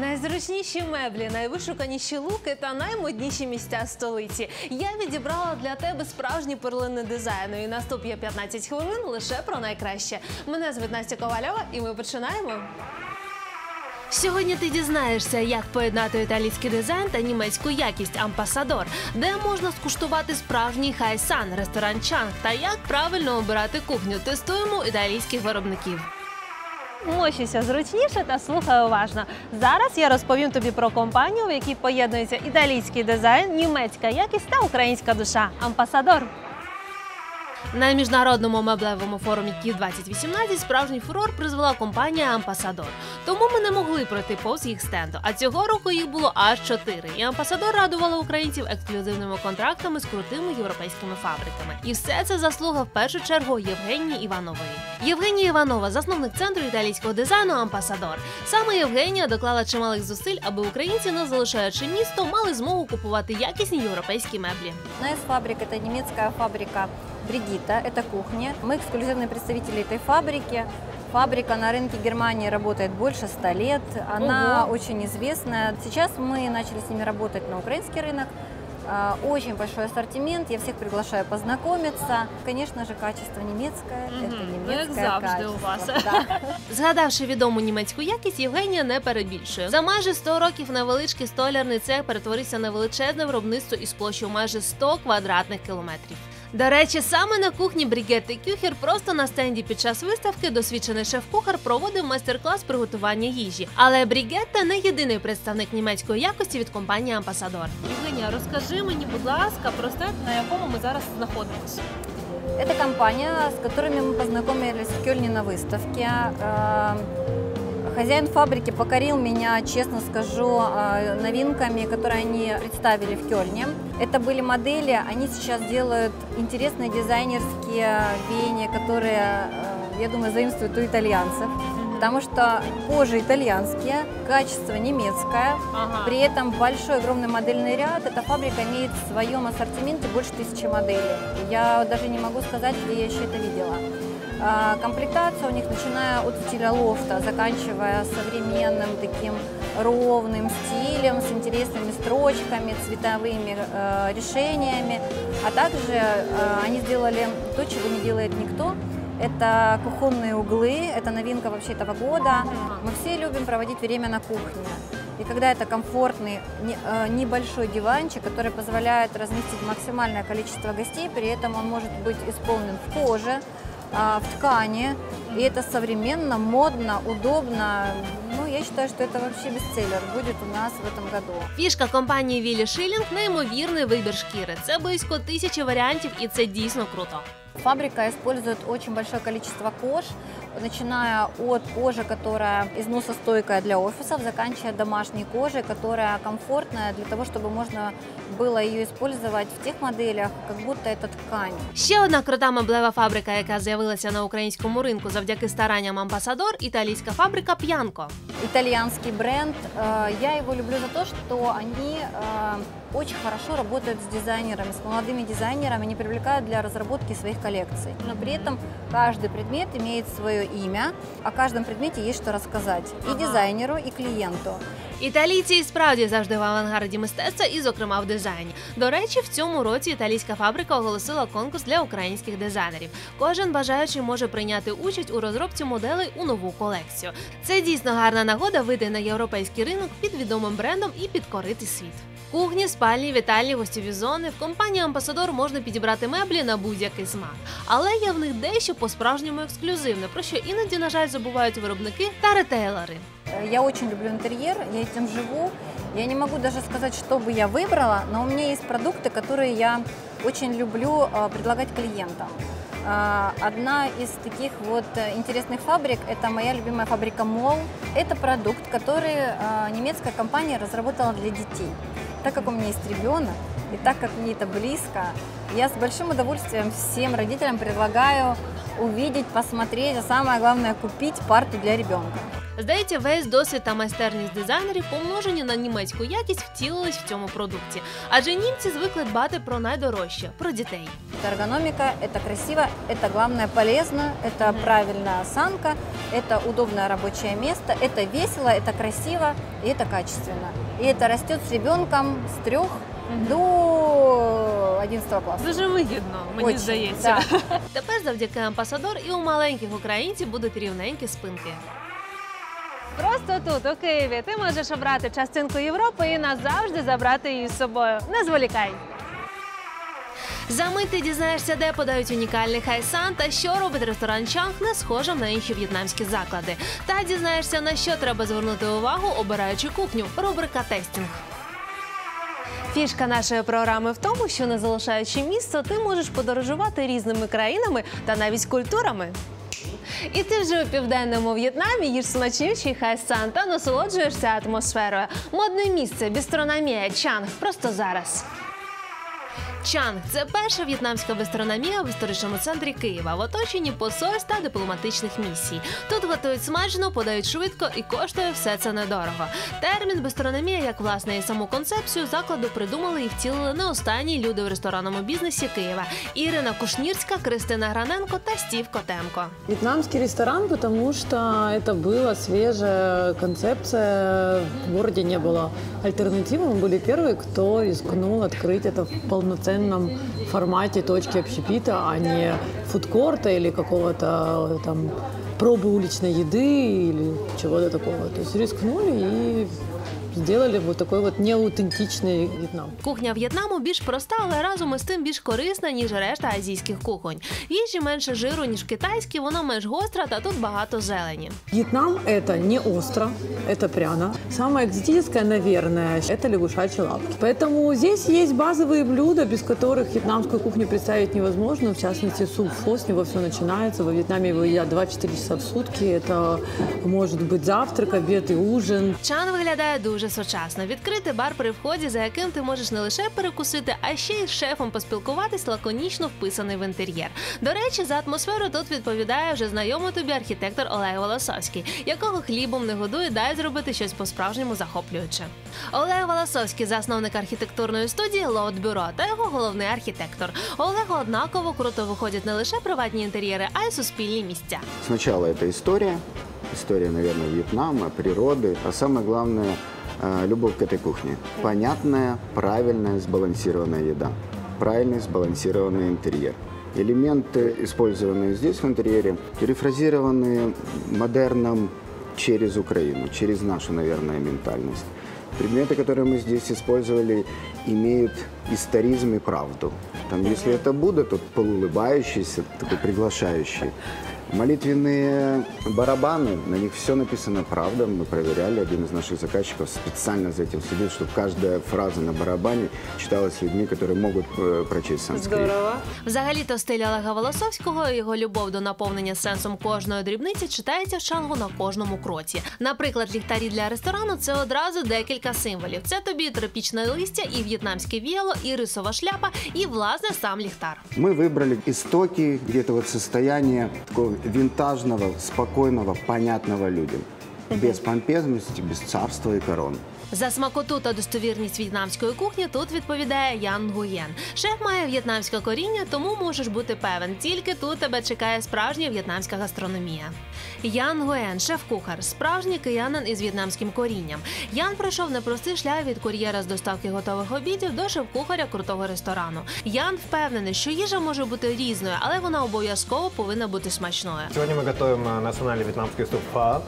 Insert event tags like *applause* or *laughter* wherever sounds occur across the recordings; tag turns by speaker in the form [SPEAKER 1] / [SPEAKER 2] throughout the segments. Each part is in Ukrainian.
[SPEAKER 1] Найзручніші меблі, найвишуканіші луки та наймодніші місця столиці. Я відібрала для тебе справжні перлини дизайну. І наступні 15 хвилин лише про найкраще. Мене звуть Настя Ковальова, і ми починаємо. Сьогодні ти дізнаєшся, як поєднати італійський дизайн та німецьку якість ампасадор, де можна скуштувати справжній хайсан, ресторан Чанг та як правильно обирати кухню. Тестуємо італійських виробників. Мощися зручніше та слухай уважно. Зараз я розповім тобі про компанію, в якій поєднується італійський дизайн, німецька якість та українська душа. Ambassador. На міжнародному меблевому форумі Київ 2018 справжній фурор призвела компанія Ambassador. Тому ми не могли пройти повз їх стенду. А цього року їх було аж чотири. І Ambassador радувала українців ексклюзивними контрактами з крутими європейськими фабриками. І все це заслуга в першу чергу Євгенії Іванової. Євгенія Іванова, засновник центру італійського дизайну Ампасадор. Саме Євгенія доклала чималих зусиль, аби українці, не залишаючи місто, мали змогу купувати якісні європейські меблі.
[SPEAKER 2] Из фабрик – это немецкая фабрика Бригита, это кухня. Мы эксклюзивные представители этой фабрики. Фабрика на рынке Германии работает больше ста лет. Она
[SPEAKER 1] Ого.
[SPEAKER 2] очень известная. Сейчас мы начали с ними работать на украинский рынок. А, Очень большой ассортимент, я всех приглашаю познакомиться. Конечно же, качество немецкое,
[SPEAKER 1] Мгм.
[SPEAKER 2] это
[SPEAKER 1] Ну, як
[SPEAKER 2] немецкое
[SPEAKER 1] завжди у
[SPEAKER 2] качество.
[SPEAKER 1] вас.
[SPEAKER 2] Да. *laughs*
[SPEAKER 1] Згадавши відому німецьку якість, Євгенія не перебільшує. За майже 100 років невеличкий столярний цех перетворився на величезне виробництво із площею майже 100 квадратних кілометрів. До речі, саме на кухні Брігетти Кюхер просто на стенді під час виставки досвідчений шеф-кухар проводив майстер-клас приготування їжі. Але Брігетта не єдиний представник німецької якості від компанії Ампасадор. Євгенія, розкажи мені, будь ласка, про стенд, на якому ми зараз знаходимося.
[SPEAKER 2] Это компания, с которыми мы познакомились в Кёльне на выставке. Хозяин фабрики покорил меня, честно скажу, э, новинками, которые они представили в Кёльне. Это были модели, они сейчас делают интересные дизайнерские веяния, которые, э, я думаю, заимствуют у итальянцев. Потому что кожа итальянские, качество немецкое,
[SPEAKER 1] Ага.
[SPEAKER 2] при этом большой огромный модельный ряд. Эта фабрика имеет в своем ассортименте больше тысячи моделей. Я даже не могу сказать, где я еще это видела. А, Комплектация у них, начиная от стиля лофта, заканчивая современным таким ровным стилем с интересными строчками, цветовыми э, решениями. А также э, они сделали то, чего не делает никто. Это кухонные углы, это новинка вообще этого года. Мы все любим проводить время на кухне. И когда это комфортный э, небольшой диванчик, который позволяет разместить максимальное количество гостей, при этом он может быть исполнен в коже, а, в ткани. И это современно, модно, удобно. Ну, я считаю, что это вообще бестселлер будет у нас в этом году.
[SPEAKER 1] Фішка компанії Вілі Шилінг неймовірний вибір шкіри. Це близько тисячі варіантів, і це дійсно круто.
[SPEAKER 2] Фабрика использует очень большое количество кож, начиная от кожи, которая износостойкая для офисов, заканчивая домашней кожей, которая комфортная для того, чтобы можно было ее использовать в тех моделях, как будто это ткань.
[SPEAKER 1] Ще одна крута меблева фабрика, яка з'явилася на українському ринку завдяки старанням Амбасадор, італійська фабрика П'янко.
[SPEAKER 2] Итальянский бренд. Э, Я его люблю за то, что они э, очень хорошо работают с дизайнерами, с молодыми дизайнерами, они привлекают для разработки своих коллекций. Но при этом каждый предмет имеет свое имя, о каждом предмете есть что рассказать и дизайнеру, и клиенту.
[SPEAKER 1] Італійці і справді завжди в авангарді мистецтва і, зокрема, в дизайні. До речі, в цьому році італійська фабрика оголосила конкурс для українських дизайнерів. Кожен бажаючий може прийняти участь у розробці моделей у нову колекцію. Це дійсно гарна нагода вийти на європейський ринок під відомим брендом і підкорити світ. Кухні, спальні, вітальні, гостєві зони. В компанії Амбасадор можна підібрати меблі на будь-який смак. Але є в них дещо по-справжньому ексклюзивне, про що іноді, на жаль, забувають виробники та ретейлери.
[SPEAKER 2] Э, Я очень люблю интерьер, я этим живу. Я не могу даже сказать, что бы я выбрала, но у меня есть продукты, которые я очень люблю э, предлагать клиентам. А, Одна из таких вот э, интересных фабрик – это моя любимая фабрика Мол. Это продукт, который э, немецкая компания разработала для детей. Так как у меня есть ребенок, и так как мне это близко, я с большим удовольствием всем родителям предлагаю увидеть, посмотреть, а самое главное – купить парту для ребенка.
[SPEAKER 1] Здається, весь досвід та майстерність дизайнерів, помножені на німецьку якість, втілились в цьому продукті. Адже німці звикли дбати про найдорожче про дітей.
[SPEAKER 2] Это эргономика, это красиво, это главное полезно, это правильная осанка, это удобное рабочее место, это весело, это красиво и это качественно. И это растет с ребенком с трех до 11 класса.
[SPEAKER 1] Дуже вигідно, мені
[SPEAKER 2] Очень,
[SPEAKER 1] здається.
[SPEAKER 2] да.
[SPEAKER 1] Тепер завдяки амбасадор і у маленьких українців будуть рівненькі спинки. Просто тут, у Києві, ти можеш обрати частинку Європи і назавжди забрати її з собою. Не зволікай. За мить ти дізнаєшся, де подають унікальний хайсан та що робить ресторан Чанг не схожим на інші в'єтнамські заклади. Та дізнаєшся, на що треба звернути увагу, обираючи кухню. Рубрика тестінг. Фішка нашої програми в тому, що не залишаючи місто, ти можеш подорожувати різними країнами та навіть культурами. І ти вже у південному В'єтнамі їж смачнючий хайсан та насолоджуєшся атмосферою. Модне місце бістрономія Чанг просто зараз. Чанг це перша в'єтнамська бістрономія в історичному центрі Києва в оточенні посольств та дипломатичних місій. Тут готують смачно, подають швидко і коштує все це недорого. Термін бістрономія, як власне і саму концепцію закладу придумали і втілили не останні люди в ресторанному бізнесі Києва: Ірина Кушнірська, Кристина Граненко та Стів Котенко.
[SPEAKER 3] Вьетнамский ресторан, потому что это была свежая концепция. В городе не было альтернативы. Мы были первые, кто рискнул открыть это в полноценном формате точки общепита, а не фудкорта или какого-то там пробы уличной еды или чего-то такого. То есть рискнули и сделали вот такой вот неаутентичный Вьетнам.
[SPEAKER 1] Кухня В'єтнаму більш проста, але разом із тим більш корисна, ніж решта азійських кухонь. В їжі менше жиру, ніж в китайській, вона менш гостра та тут багато зелені.
[SPEAKER 3] Вьетнам – это не остро, это пряно. Самое экзотическое, наверное, это лягушачьи лапки. Поэтому здесь есть базовые блюда, без которых вьетнамскую кухню представить невозможно. В частности, суп фо, с него все начинается. Во Вьетнаме его едят 2-4 часа в сутки. Это может быть завтрак, обед и ужин.
[SPEAKER 1] Чан виглядає дуже сучасно. Відкритий бар при вході, за яким ти можеш не лише перекусити, а ще й з шефом поспілкуватись, лаконічно вписаний в інтер'єр. До речі, за атмосферу тут відповідає вже знайомий тобі архітектор Олег Волосовський, якого хлібом не годує, дай зробити щось по-справжньому захоплююче. Олег Волосовський, засновник архітектурної студії Лоут Бюро та його головний архітектор. Олегу однаково круто виходять не лише приватні інтер'єри, а й суспільні місця.
[SPEAKER 4] Сначала это история, история, наверное, Вьетнама, природы, а самое главное э, любовь к этой кухне. Понятная, правильная, сбалансированная еда, правильный сбалансированный интерьер. Элементы, использованные здесь в интерьере, перефразированы модерном через Украину, через нашу, наверное, ментальность. Предметы, которые мы здесь использовали, имеют историзм и правду. Там, если это Будда, то полуулыбающийся, такой приглашающий. Молитвенные барабаны, на них все написано правда. Мы проверяли, один из наших заказчиков специально за этим следил, чтобы каждая фраза на барабане читалась людьми, которые могут э, прочесть санскрит.
[SPEAKER 1] Взагалі-то стиль Олега Волосовського і його любов до наповнення сенсом кожної дрібниці читається в чангу на кожному кроці. Наприклад, ліхтарі для ресторану це одразу декілька символів. Це тобі і тропічне листя, і в'єтнамське віяло, і рисова шляпа, і власне сам ліхтар.
[SPEAKER 4] Мы выбрали истоки, где-то вот состояние такого винтажного, спокойного, понятного людям. Без помпезности, без царства и корон.
[SPEAKER 1] За смакоту та достовірність в'єтнамської кухні тут відповідає Ян Гуєн. Шеф має в'єтнамське коріння, тому можеш бути певен. Тільки тут тебе чекає справжня в'єтнамська гастрономія. Ян Гуєн, шеф-кухар, справжній киянин із в'єтнамським корінням. Ян пройшов непростий шлях від кур'єра з доставки готових обідів до шеф-кухаря крутого ресторану. Ян впевнений, що їжа може бути різною, але вона обов'язково повинна бути смачною.
[SPEAKER 5] Сегодня мы готовим э, национальный вьетнамский суп фа.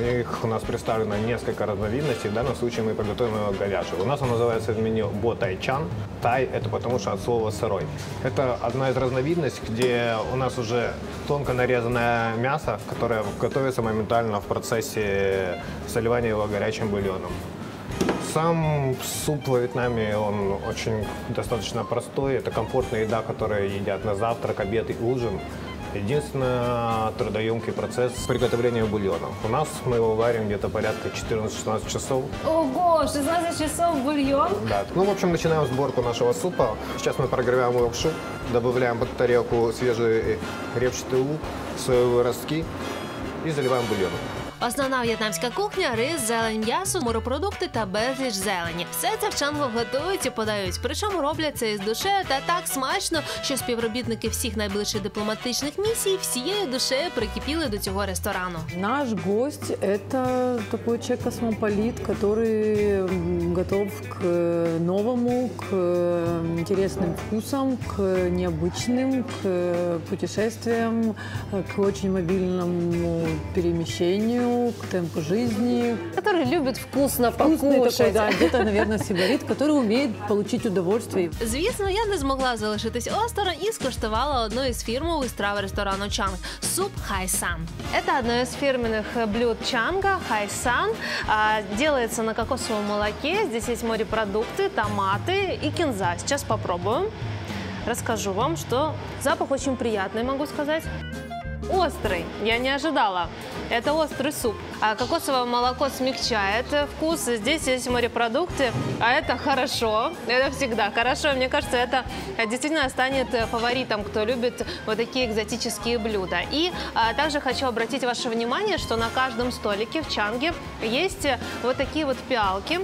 [SPEAKER 5] Их у нас представлено несколько разновидностей. В данном случае мы приготовим его говяжий. У нас он называется в меню бо тай чан. Тай – это потому что от слова сырой. Это одна из разновидностей, где у нас уже тонко нарезанное мясо, которое готовится моментально в процессе заливания его горячим бульоном. Сам суп во Вьетнаме, он очень достаточно простой. Это комфортная еда, которую едят на завтрак, обед и ужин. Единственное, трудоемкий процесс приготовления бульона. У нас мы его варим где-то порядка 14-16 часов.
[SPEAKER 1] Ого, 16 часов бульйон.
[SPEAKER 5] Да. Ну, в общем, начинаем сборку нашего супа. Сейчас мы прогреваем лапшу, добавляем под тарелку свежий репчатый лук, соевые ростки и заливаем бульоном.
[SPEAKER 1] Основна в'єтнамська кухня рис, зелень, м'ясо, морепродукти та безліч зелені. Все це в Чангу готують і подають. Причому роблять це із душею та так смачно, що співробітники всіх найближчих дипломатичних місій всією душею прикипіли до цього ресторану.
[SPEAKER 3] Наш гость – это такой человек-космополит, который м, готов к э, новому, к э, интересным вкусам, к необычным, к э, путешествиям, э, к очень мобильному перемещению, к темпу жизни.
[SPEAKER 1] Который любить вкусно
[SPEAKER 3] Вкусный такой, да, где-то, наверное, сибарит, который умеет получить удовольствие.
[SPEAKER 1] Звісно, я не змогла залишитись осторонь і скуштувала одну із фірмових страв ресторану Чанг – суп хайсан. Это одно из фирменных блюд Чанга – хайсан. А, Делается на кокосовом молоке. Здесь есть морепродукты, томаты и кинза. Сейчас попробуем. Расскажу вам, что запах очень приятный, могу сказать. Острый, я не ожидала. Это острый суп. А кокосовое молоко смягчает вкус. Здесь есть морепродукты, а это хорошо. Это всегда хорошо. Мне кажется, это действительно станет фаворитом, кто любит вот такие экзотические блюда. И а, также хочу обратить ваше внимание, что на каждом столике в Чанге есть вот такие вот пиалки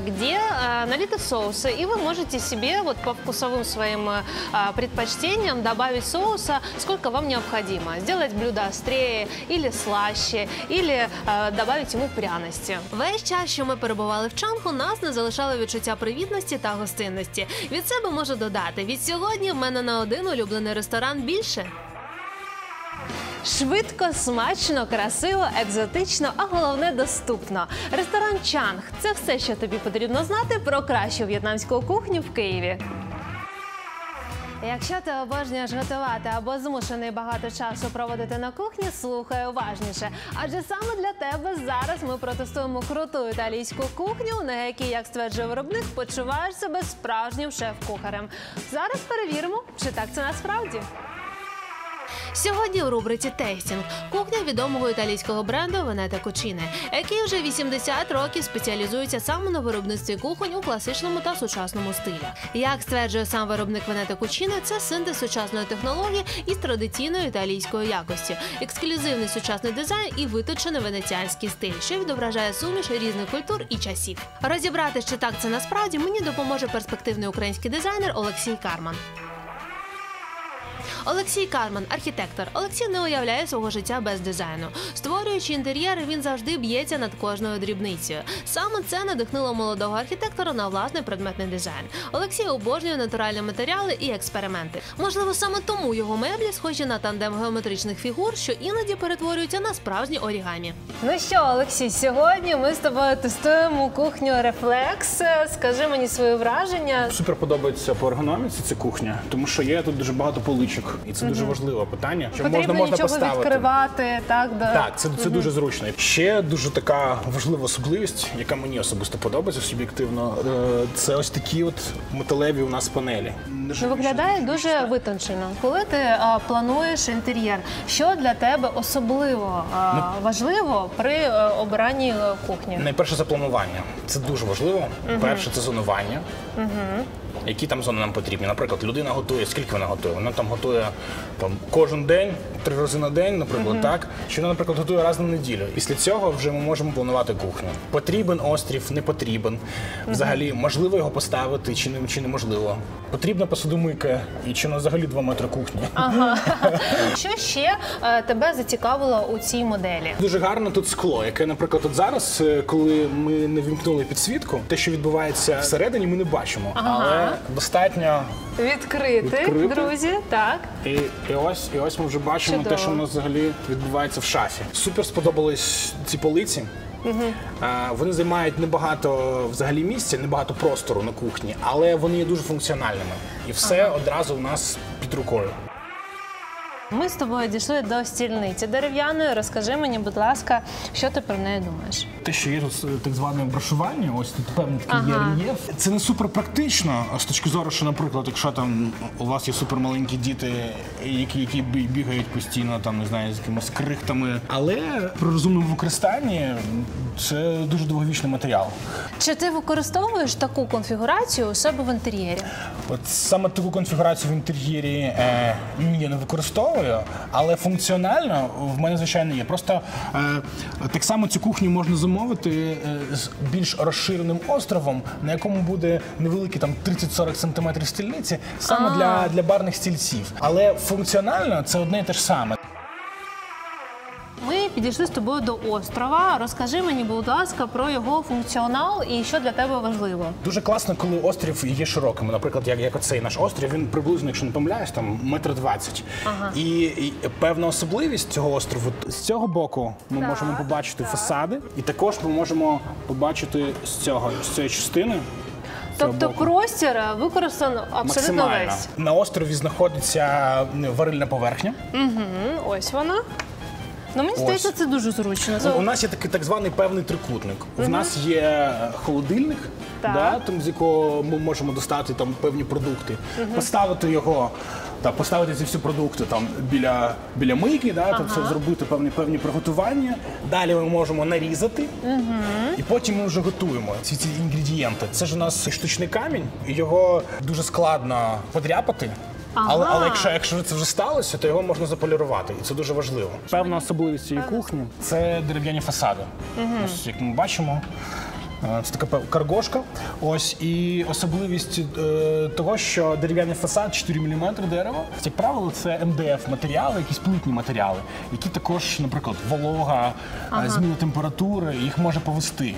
[SPEAKER 1] где э, налиты соусы, и вы можете себе вот по вкусовым своим э, а, предпочтениям добавить соуса, сколько вам необходимо. Сделать блюдо острее или слаще, или э, добавить йому пряності. Весь час, що ми перебували в Чангу, нас не залишало відчуття привітності та гостинності. Від себе можу додати: від сьогодні в мене на один улюблений ресторан більше. Швидко, смачно, красиво, екзотично, а головне доступно. Ресторан Чанг це все, що тобі потрібно знати про кращу в'єтнамську кухню в Києві. Якщо ти обожнюєш готувати або змушений багато часу проводити на кухні, слухай уважніше. Адже саме для тебе зараз ми протестуємо круту італійську кухню, на якій, як стверджує виробник, почуваєш себе справжнім шеф-кухарем. Зараз перевіримо, чи так це насправді. Сьогодні у рубриці Тейстінг кухня відомого італійського бренду Венета Кучіне, який вже 80 років спеціалізується саме на виробництві кухонь у класичному та сучасному стилі. Як стверджує сам виробник Венета Кучіне, це синтез сучасної технології із традиційної італійської якості, ексклюзивний сучасний дизайн і виточений венеціанський стиль, що відображає суміш різних культур і часів. Розібрати, чи так це насправді мені допоможе перспективний український дизайнер Олексій Карман. Олексій Карман, архітектор. Олексій не уявляє свого життя без дизайну. Створюючи інтер'єри, він завжди б'ється над кожною дрібницею. Саме це надихнуло молодого архітектора на власний предметний дизайн. Олексій обожнює натуральні матеріали і експерименти. Можливо, саме тому його меблі схожі на тандем геометричних фігур, що іноді перетворюються на справжні орігамі. Ну що, Олексій, сьогодні ми з тобою тестуємо кухню Рефлекс. Скажи мені свої враження.
[SPEAKER 6] Супер подобається по ергономіці ця кухня, тому що є тут дуже багато поличок, і це дуже важливе питання. Що
[SPEAKER 1] Потрібно
[SPEAKER 6] можна можна
[SPEAKER 1] нічого
[SPEAKER 6] поставити.
[SPEAKER 1] відкривати, так до
[SPEAKER 6] Так, це, це дуже зручно. Ще дуже така важлива особливість, яка мені особисто подобається суб'єктивно. е, Це ось такі от металеві у нас панелі.
[SPEAKER 1] Ну, виглядає дуже витончено. Коли ти а, плануєш інтер'єр, що для тебе особливо а,
[SPEAKER 6] Ну,
[SPEAKER 1] важливо при е, обранні е, кухні?
[SPEAKER 6] Найперше це планування. Це дуже важливо. Перше це зонування. Які там зони нам потрібні? Наприклад, людина готує, скільки вона готує? Вона там готує там, кожен день, три рази на день, наприклад, так. Чи вона, наприклад, готує раз на неділю. Після цього вже ми можемо планувати кухню. Потрібен острів, не потрібен. Взагалі, можливо його поставити, чи не чи неможливо. Потрібна посудомийка, і чи на взагалі два метри кухні.
[SPEAKER 1] Ага. *laughs* Що ще е, тебе зацікавило у цій моделі?
[SPEAKER 6] Дуже гарно тут скло, яке, наприклад, от зараз, е, коли ми не вімкнули підсвітку, те, що відбувається всередині, ми не бачимо. Але достатньо.
[SPEAKER 1] Відкрити,
[SPEAKER 6] Відкрити.
[SPEAKER 1] друзі, так.
[SPEAKER 6] І, і ось, і ось ми вже бачимо
[SPEAKER 1] Чудово.
[SPEAKER 6] те, що в нас взагалі відбувається в шафі. Супер сподобались ці полиці. А, вони займають небагато взагалі місця, небагато простору на кухні, але вони є дуже функціональними. І все одразу у нас під рукою.
[SPEAKER 1] Ми з тобою дійшли до стільниці дерев'яної. Розкажи мені, будь ласка, що ти про неї думаєш?
[SPEAKER 6] Те, що є тут так зване брошування, ось тут певний такий є рельєф. Це не супер практично з точки зору, що, наприклад, якщо там у вас є супер маленькі діти, які, які бігають постійно, там не знаю, з якимись крихтами. Але при розумному використанні це дуже довговічний матеріал.
[SPEAKER 1] Чи ти використовуєш таку конфігурацію у себе в інтер'єрі?
[SPEAKER 6] От саме таку конфігурацію в інтер'єрі е, ні, я не використовую, цікавою, але функціонально в мене звичайно є. Просто е, так само цю кухню можна замовити е, з більш розширеним островом, на якому буде невеликі там 30-40 см стільниці, саме для, для барних стільців. Але функціонально це одне і те ж саме.
[SPEAKER 1] Ми підійшли з тобою до острова. Розкажи мені, будь ласка, про його функціонал і що для тебе важливо.
[SPEAKER 6] Дуже класно, коли острів є широким. Наприклад, як, як оцей наш острів, він приблизно, якщо не помиляюсь, там метр двадцять. І, і певна особливість цього острову з цього боку ми можемо побачити фасади, і також ми можемо побачити з цього з цієї частини.
[SPEAKER 1] Тобто простір використано абсолютно весь.
[SPEAKER 6] на острові знаходиться м, варильна поверхня.
[SPEAKER 1] М, Ось вона. Ну мені здається, це дуже зручно.
[SPEAKER 6] Ну, У нас є такий так званий певний трикутник. У нас є е, холодильник,
[SPEAKER 1] Так.
[SPEAKER 6] да, там, з якого ми можемо достати там, певні продукти, поставити його. Та поставити ці всі продукти там біля, біля мийки, да, зробити певні певні приготування. Далі ми можемо нарізати, і потім ми вже готуємо ці, ці інгредієнти. Це ж у нас штучний камінь, і його дуже складно подряпати. Але, але якщо, якщо це вже сталося, то його можна заполірувати, і це дуже важливо. Певна особливість цієї кухні це дерев'яні фасади. Ось як ми бачимо. Це така каргошка. Ось і особливість е, того, що дерев'яний фасад 4 мм дерева. Як правило, це МДФ матеріали, якісь плитні матеріали, які також, наприклад, волога, е, зміна температури, їх може повести.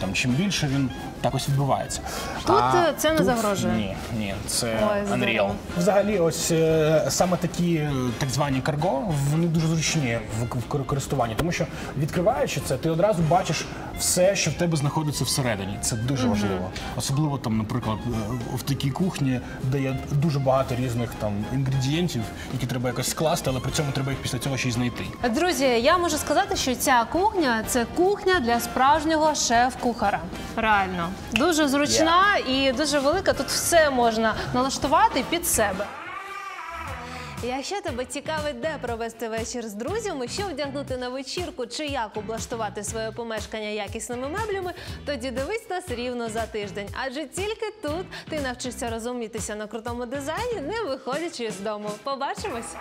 [SPEAKER 6] Там чим більше він так ось відбувається.
[SPEAKER 1] Тут,
[SPEAKER 6] А
[SPEAKER 1] е, це не загрожує?
[SPEAKER 6] Ні, ні, це
[SPEAKER 1] Ой, здорово.
[SPEAKER 6] Unreal. Взагалі, ось е, саме такі так звані карго, вони дуже зручні в, в користуванні, тому що відкриваючи це, ти одразу бачиш все, що в тебе знаходиться всередині. Це дуже важливо. Особливо там, наприклад, е, в такій кухні, де є дуже багато різних там інгредієнтів, які треба якось скласти, але при цьому треба їх після цього ще й знайти.
[SPEAKER 1] Друзі, я можу сказати, що ця кухня це кухня для справжнього шеф-кухара. Реально дуже зручна і дуже велика. Тут все можна налаштувати під себе. Якщо тебе цікавить, де провести вечір з друзями, що вдягнути на вечірку чи як облаштувати своє помешкання якісними меблями, тоді дивись нас рівно за тиждень. Адже тільки тут ти навчишся розумітися на крутому дизайні, не виходячи з дому. Побачимось!